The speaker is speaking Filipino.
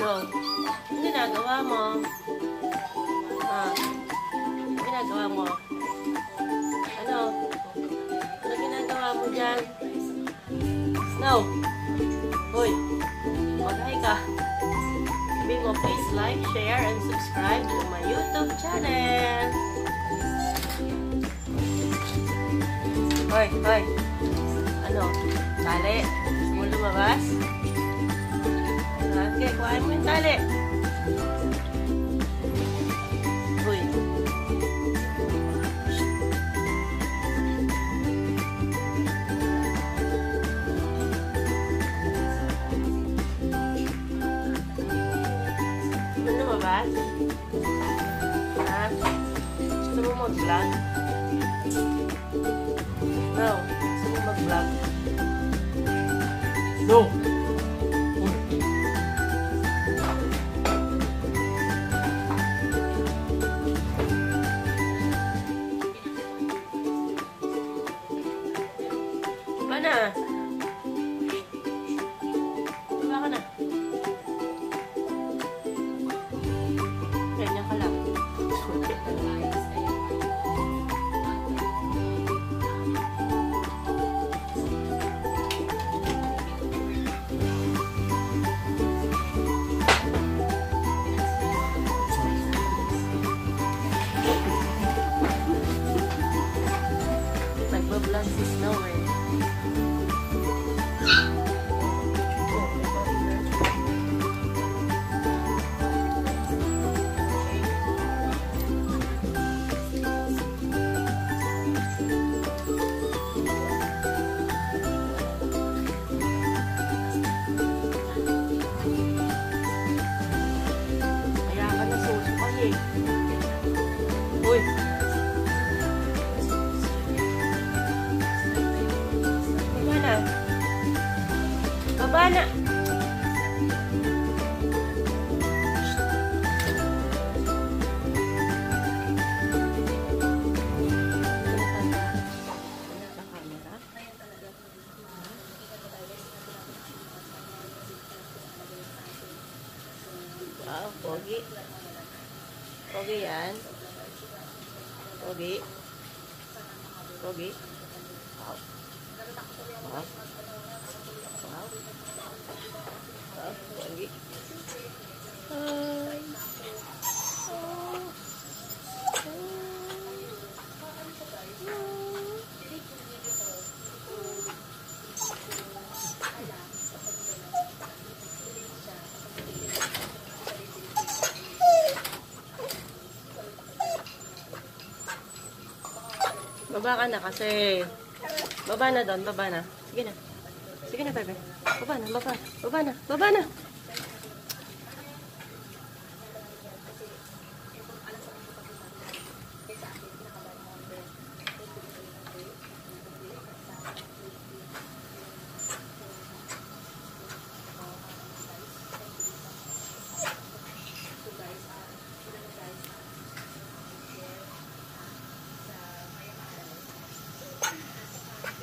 No. Ano ginagawa mo? Ah. Ano ginagawa mo? Ano? Ano ginagawa mo dyan? Snow. Hoy. Mag-hi ka. Sabihin mo, please like, share, and subscribe to my YouTube channel. Hoy, hoy. Ano? Tali. Mo lumabas? Kuhain mo yung tali. Hoy. Gusto mo lumabas? Ha? Gusto mo mag-vlog? No. Gusto mo mag-vlog? No. Thank you. Na. Wow, pogi. Pogi yan. Pogi. Pogi. Wow. Wow. Wow. Wow, pogi. Hi. Baba ka na kasi. Baba na doon, baba na. Sige na. Sige na, bebe. Baba na, baba. Baba na, baba na.